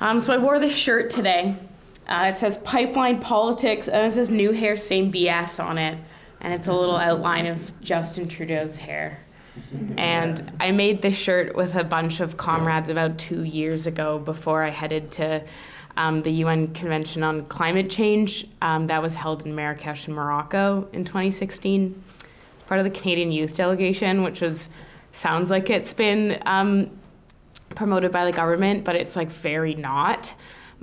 Um, so I wore this shirt today. Uh, it says Pipeline Politics, and it says New Hair, Same BS on it. And it's a little outline of Justin Trudeau's hair. And I made this shirt with a bunch of comrades about two years ago before I headed to um, the UN Convention on Climate Change um, that was held in Marrakesh in Morocco in 2016. It's part of the Canadian Youth Delegation, which was sounds like it's been um, promoted by the government, but it's like very not.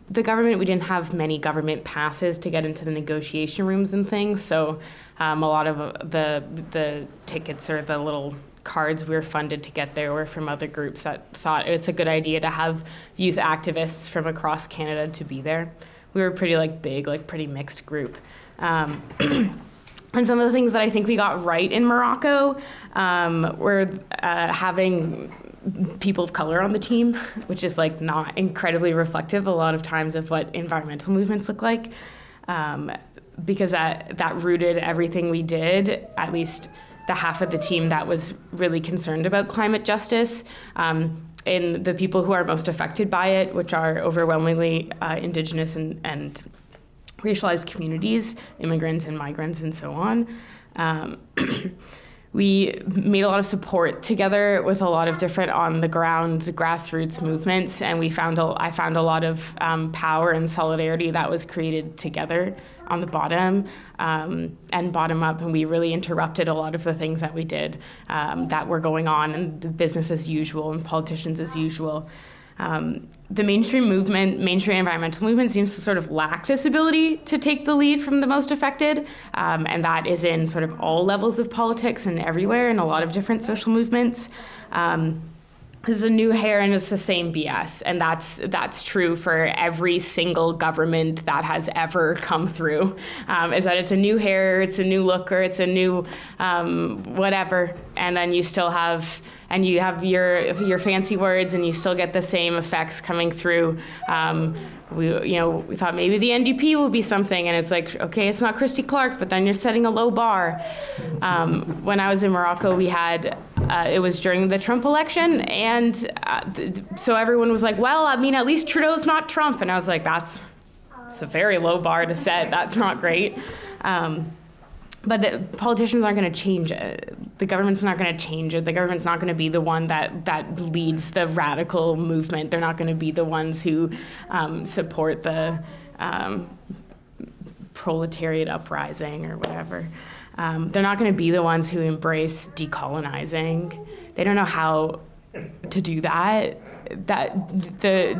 The government, we didn't have many government passes to get into the negotiation rooms and things, so um, a lot of uh, the the tickets or the little cards we were funded to get there were from other groups that thought it's a good idea to have youth activists from across Canada to be there. We were pretty like big, like pretty mixed group. Um, and some of the things that I think we got right in Morocco um, were uh, having people of color on the team, which is like not incredibly reflective a lot of times of what environmental movements look like. Um, because that, that rooted everything we did, at least the half of the team that was really concerned about climate justice. Um, in the people who are most affected by it, which are overwhelmingly uh, indigenous and, and, racialized communities, immigrants and migrants, and so on. Um, we made a lot of support together with a lot of different on the ground grassroots movements, and we found a, I found a lot of um, power and solidarity that was created together on the bottom um, and bottom up, and we really interrupted a lot of the things that we did um, that were going on and the business as usual and politicians as usual. Um, the mainstream movement, mainstream environmental movement, seems to sort of lack this ability to take the lead from the most affected, um, and that is in sort of all levels of politics and everywhere in a lot of different social movements. Um, this is a new hair and it's the same BS. And that's that's true for every single government that has ever come through. Um, is that it's a new hair, it's a new look, or it's a new um, whatever, and then you still have and you have your your fancy words, and you still get the same effects coming through. Um, we, you know, we thought maybe the NDP will be something, and it's like, okay, it's not Christy Clark, but then you're setting a low bar. Um, when I was in Morocco, we had, uh, it was during the Trump election, and uh, th- so everyone was like, well, I mean, at least Trudeau's not Trump, and I was like, that's, it's a very low bar to set. That's not great. Um, but the politicians aren't going to change it. The government's not going to change it. The government's not going to be the one that that leads the radical movement. They're not going to be the ones who um, support the um, proletariat uprising or whatever. Um, they're not going to be the ones who embrace decolonizing. They don't know how to do that that the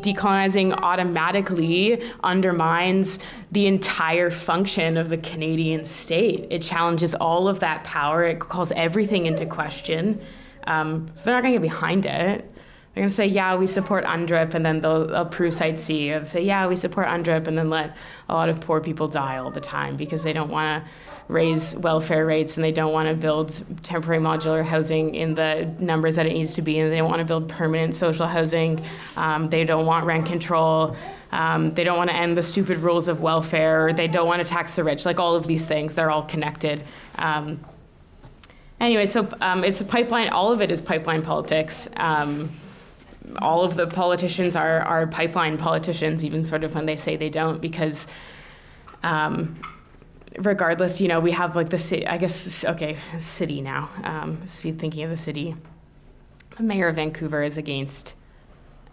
decolonizing automatically undermines the entire function of the Canadian state. It challenges all of that power. It calls everything into question. Um, so they're not going to get behind it. They're going to say, yeah, we support UNDRIP, and then they'll approve Site C. They'll say, yeah, we support UNDRIP, and then let a lot of poor people die all the time because they don't want to raise welfare rates and they don't want to build temporary modular housing in the numbers that it needs to be and they don't want to build permanent social housing. Um, they don't want rent control. Um, they don't want to end the stupid rules of welfare. They don't want to tax the rich. Like all of these things they're all connected. Um, anyway so um, it's a pipeline all of it is pipeline politics. Um, all of the politicians are, are pipeline politicians even sort of when they say they don't because um, regardless, you know, we have like the city, I guess, okay, city now. Um, thinking of the city. The mayor of Vancouver is against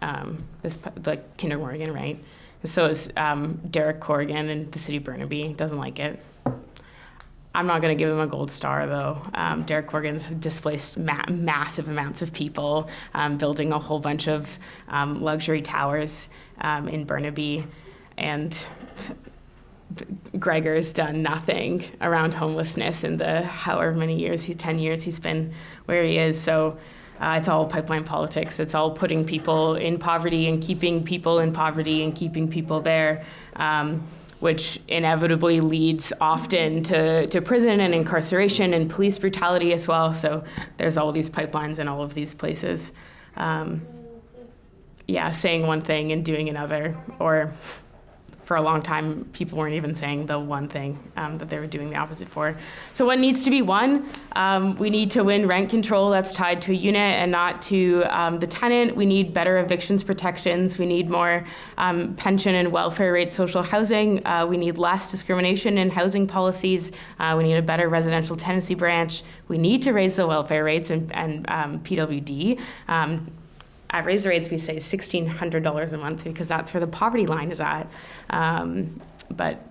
um, this, like Kinder Morgan, right? So is um, Derek Corrigan and the city of Burnaby, doesn't like it. I'm not going to give him a gold star, though. Um, Derek Corrigan's displaced ma- massive amounts of people, um, building a whole bunch of um, luxury towers um, in Burnaby. And Gregor's done nothing around homelessness in the however many years, he, 10 years he's been where he is. So uh, it's all pipeline politics. It's all putting people in poverty and keeping people in poverty and keeping people there, um, which inevitably leads often to, to prison and incarceration and police brutality as well. So there's all these pipelines in all of these places. Um, yeah, saying one thing and doing another, or for a long time, people weren't even saying the one thing um, that they were doing the opposite for. So, what needs to be won? Um, we need to win rent control that's tied to a unit and not to um, the tenant. We need better evictions protections. We need more um, pension and welfare rate social housing. Uh, we need less discrimination in housing policies. Uh, we need a better residential tenancy branch. We need to raise the welfare rates and, and um, PWD um, at Raise the Rates, we say $1,600 a month because that's where the poverty line is at. Um, but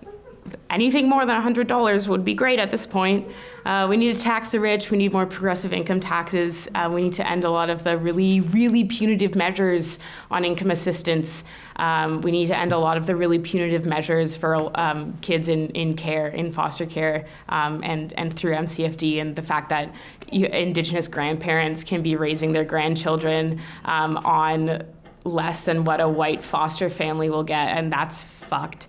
anything more than $100 would be great at this point. Uh, we need to tax the rich. We need more progressive income taxes. Uh, we need to end a lot of the really, really punitive measures on income assistance. Um, we need to end a lot of the really punitive measures for um, kids in, in care, in foster care, um, and, and through MCFD, and the fact that Indigenous grandparents can be raising their grandchildren um, on less than what a white foster family will get, and that's fucked.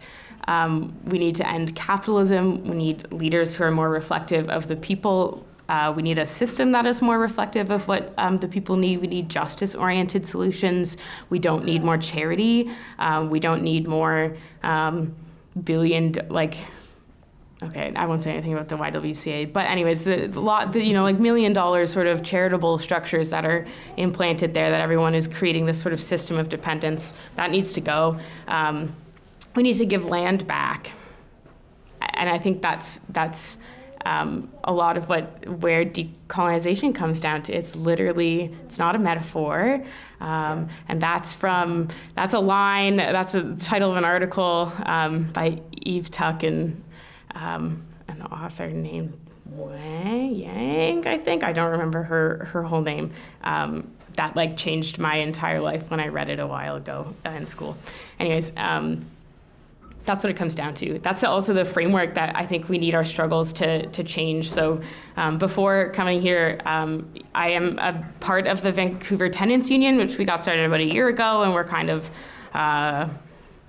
Um, we need to end capitalism. We need leaders who are more reflective of the people. Uh, we need a system that is more reflective of what um, the people need. We need justice oriented solutions. We don't need more charity. Um, we don't need more um, billion, like, okay, I won't say anything about the YWCA, but anyways, the, the lot, the, you know, like million dollar sort of charitable structures that are implanted there that everyone is creating this sort of system of dependence that needs to go. Um, we need to give land back. And I think that's that's um, a lot of what where decolonization comes down to. It's literally it's not a metaphor, um, and that's from that's a line. That's a title of an article um, by Eve Tuck and um, an author named Wang Yang. I think I don't remember her her whole name. Um, that like changed my entire life when I read it a while ago uh, in school. Anyways. Um, that's what it comes down to. That's also the framework that I think we need our struggles to, to change. So um, before coming here, um, I am a part of the Vancouver Tenants Union, which we got started about a year ago, and we're kind of, uh,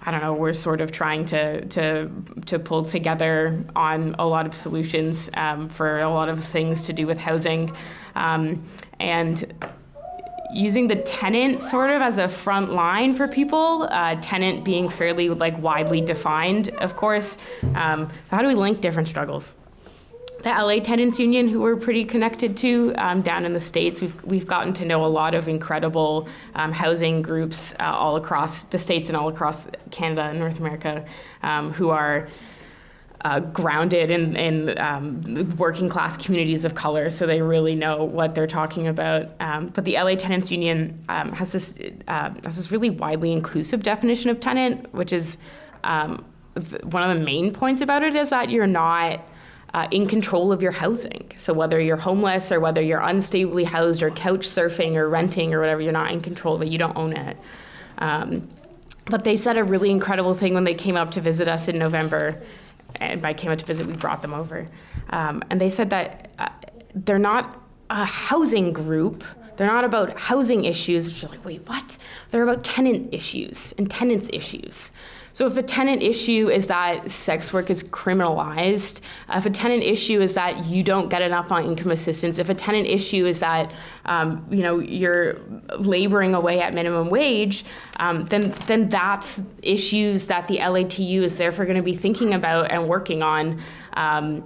I don't know, we're sort of trying to, to, to pull together on a lot of solutions um, for a lot of things to do with housing. Um, and using the tenant sort of as a front line for people, uh, tenant being fairly like widely defined, of course. Um, how do we link different struggles? The LA Tenants Union, who we're pretty connected to um, down in the States, we've, we've gotten to know a lot of incredible um, housing groups uh, all across the States and all across Canada and North America um, who are uh, grounded in, in um, working class communities of color, so they really know what they're talking about. Um, but the LA Tenants Union um, has this uh, has this really widely inclusive definition of tenant, which is one of the main points about it is that you're not. Uh, in control of your housing. So, whether you're homeless or whether you're unstably housed or couch surfing or renting or whatever, you're not in control of it. You don't own it. Um, but they said a really incredible thing when they came up to visit us in November and by came up to visit, we brought them over. Um, and they said that uh, they're not a housing group. They're not about housing issues, which are like, wait, what? They're about tenant issues and tenants issues. So if a tenant issue is that sex work is criminalized, if a tenant issue is that you don't get enough on income assistance, if a tenant issue is that um, you know you're laboring away at minimum wage, um, then then that's issues that the LATU is therefore going to be thinking about and working on. Um,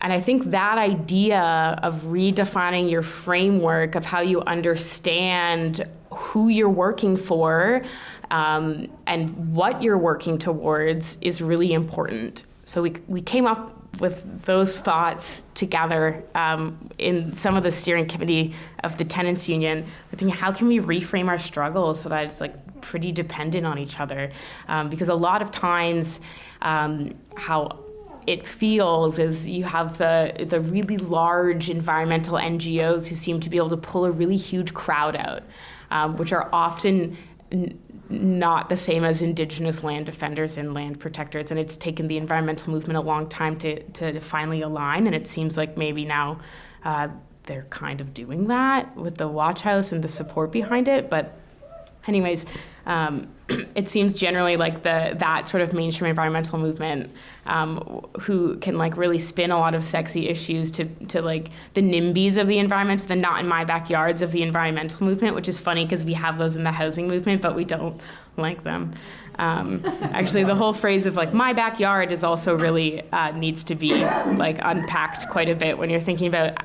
and I think that idea of redefining your framework of how you understand who you're working for um, and what you're working towards is really important. So we, we came up with those thoughts together um, in some of the steering committee of the tenants union. We're thinking, how can we reframe our struggles so that it's like pretty dependent on each other? Um, because a lot of times, um, how it feels is you have the the really large environmental NGOs who seem to be able to pull a really huge crowd out, um, which are often not the same as indigenous land defenders and land protectors. And it's taken the environmental movement a long time to, to finally align. And it seems like maybe now uh, they're kind of doing that with the watch house and the support behind it. But, anyways, um, it seems generally like the that sort of mainstream environmental movement um, who can like really spin a lot of sexy issues to, to like the NIMBYs of the environment, the not in my backyards of the environmental movement, which is funny because we have those in the housing movement, but we don't like them. Um, actually, the whole phrase of like my backyard is also really uh, needs to be like unpacked quite a bit when you're thinking about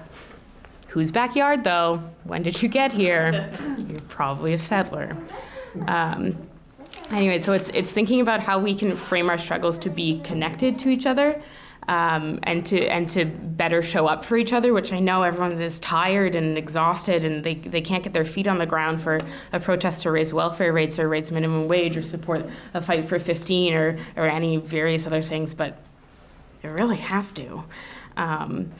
whose backyard though. When did you get here? You're probably a settler. Um, anyway, so it's it's thinking about how we can frame our struggles to be connected to each other. Um, and to and to better show up for each other, which I know everyone's is tired and exhausted, and they, they can't get their feet on the ground for a protest to raise welfare rates or raise minimum wage or support a fight for 15 or or any various other things, but they really have to. Um,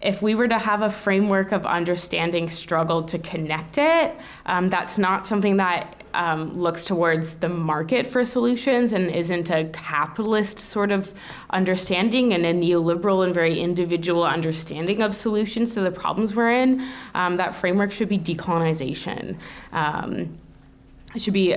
if we were to have a framework of understanding struggle to connect it, um, that's not something that um, looks towards the market for solutions and isn't a capitalist sort of understanding and a neoliberal and very individual understanding of solutions to the problems we're in. Um, that framework should be decolonization. Um, it should be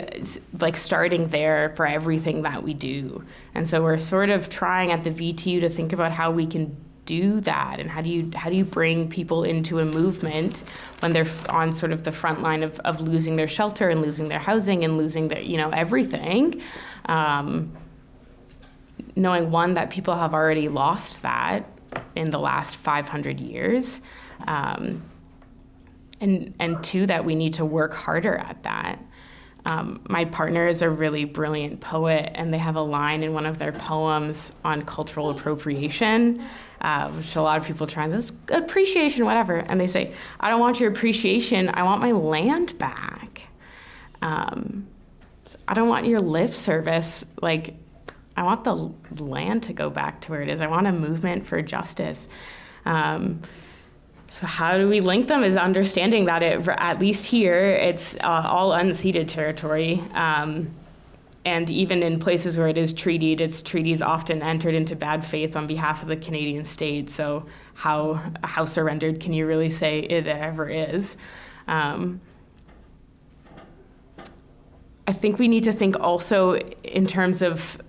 like starting there for everything that we do. And so we're sort of trying at the VTU to think about how we can do that? And how do you how do you bring people into a movement when they're on sort of the front line of, of losing their shelter and losing their housing and losing their you know everything? Um, knowing one that people have already lost that in the last 500 years um, and and two that we need to work harder at that. Um, my partner is a really brilliant poet, and they have a line in one of their poems on cultural appropriation, uh, which a lot of people try say, appreciation, whatever. And they say, I don't want your appreciation, I want my land back. Um, I don't want your lip service. Like, I want the land to go back to where it is. I want a movement for justice. Um, so how do we link them? Is understanding that it, at least here, it's uh, all unceded territory. Um, and even in places where it is treated, its treaties often entered into bad faith on behalf of the Canadian state. So how how surrendered can you really say it ever is? Um, I think we need to think also in terms of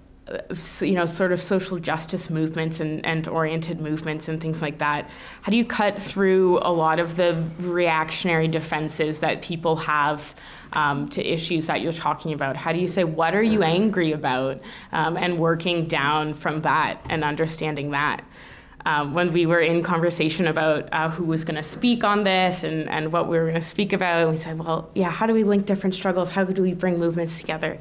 you know, sort of social justice movements and, and oriented movements and things like that. How do you cut through a lot of the reactionary defenses that people have um, to issues that you're talking about? How do you say, what are you angry about? Um, and working down from that and understanding that. Um, when we were in conversation about uh, who was going to speak on this and, and what we were going to speak about, we said, well, yeah, how do we link different struggles? How do we bring movements together?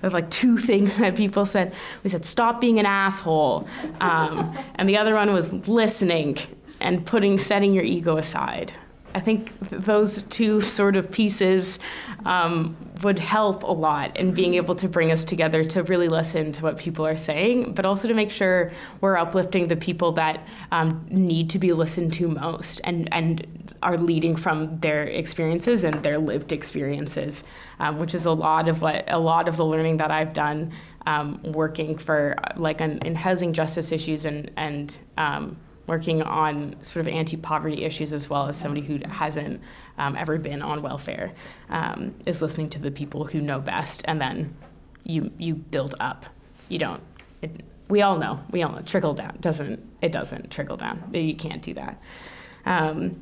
There's like two things that people said. We said, stop being an asshole. Um, and the other one was listening and putting, setting your ego aside. I think those two sort of pieces um, would help a lot in being able to bring us together to really listen to what people are saying, but also to make sure we're uplifting the people that um, need to be listened to most and, and are leading from their experiences and their lived experiences, um, which is a lot of what a lot of the learning that I've done um, working for like in, in, housing justice issues and and um, working on sort of anti-poverty issues as well as somebody who hasn't um, ever been on welfare um, is listening to the people who know best and then you you build up you don't it, we all know we all know trickle down doesn't it doesn't trickle down you can't do that um,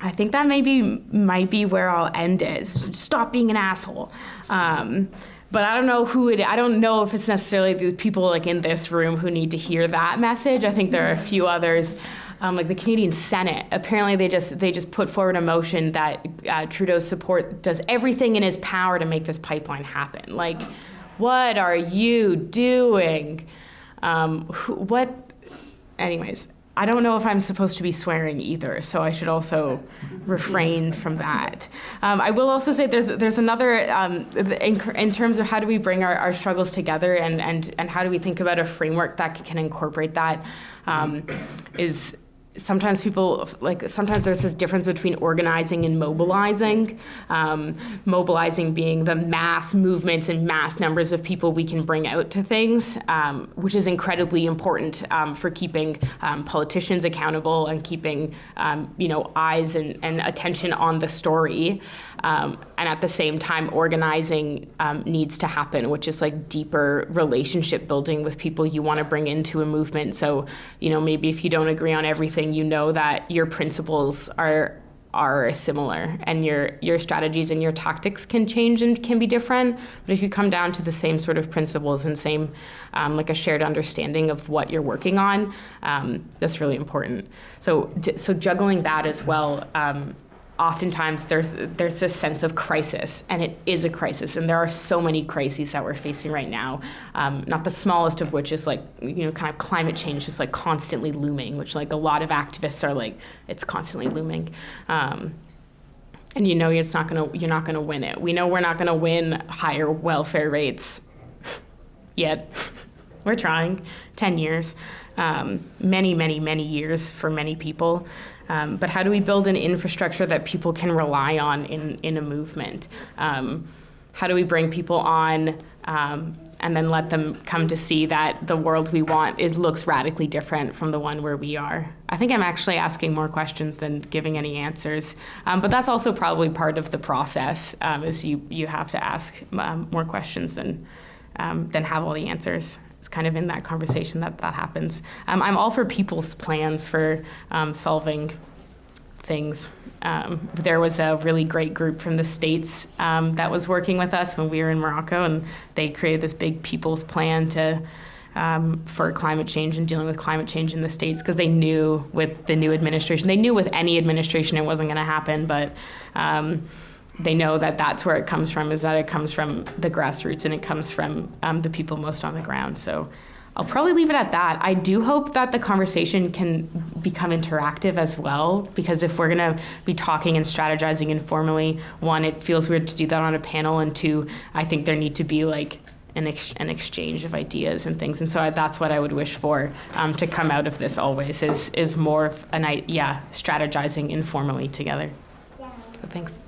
I think that maybe might be where I'll end it. Stop being an asshole. Um, but I don't know who it. I don't know if it's necessarily the people like in this room who need to hear that message. I think there are a few others. Um, like the Canadian Senate, apparently they just they just put forward a motion that uh, Trudeau's support does everything in his power to make this pipeline happen. Like, what are you doing? Um, what? Anyways, I don't know if I'm supposed to be swearing either, so I should also refrain from that. Um, I will also say there's there's another um, in, in, terms of how do we bring our, our struggles together and, and and how do we think about a framework that can incorporate that um, is sometimes people like sometimes there's this difference between organizing and mobilizing. Um, mobilizing being the mass movements and mass numbers of people we can bring out to things um, which is incredibly important um, for keeping um, politicians accountable and keeping um, you know eyes and, and, attention on the story. Um, and at the same time organizing needs to happen which is like deeper relationship building with people you want to bring into a movement. So you know maybe if you don't agree on everything you know that your principles are are similar and your your strategies and your tactics can change and can be different. But if you come down to the same sort of principles and same um, like a shared understanding of what you're working on um, that's really important. So so juggling that as well um, oftentimes there's there's this sense of crisis, and it is a crisis, and there are so many crises that we're facing right now. Um, not the smallest of which is like you know kind of climate change, just like constantly looming, which like a lot of activists are like it's constantly looming. Um, and you know it's not gonna you're not gonna win it. We know we're not gonna win higher welfare rates yet. we're trying. Ten years, um, many many many years for many people. Um, but how do we build an infrastructure that people can rely on in, in a movement? Um, how do we bring people on um, and then let them come to see that the world we want is looks radically different from the one where we are? I think I'm actually asking more questions than giving any answers, um, but that's also probably part of the process. Um, is you you have to ask um, more questions than than have all the answers it's kind of in that conversation that that happens. Um, I'm all for people's plans for um, solving things. Um, there was a really great group from the States um, that was working with us when we were in Morocco, and they created this big people's plan to. Um, for climate change and dealing with climate change in the states because they knew with the new administration, they knew with any administration it wasn't going to happen, but um, they know that that's where it comes from is that it comes from the grassroots and it comes from um, the people most on the ground. So i'll probably leave it at that. I do hope that the conversation can become interactive as well because if we're going to be talking and strategizing informally one it feels weird to do that on a panel and two i think there need to be like an, ex- an exchange of ideas and things. And so I, that's what i would wish for um, to come out of this always is, is more of an yeah strategizing informally together. So thanks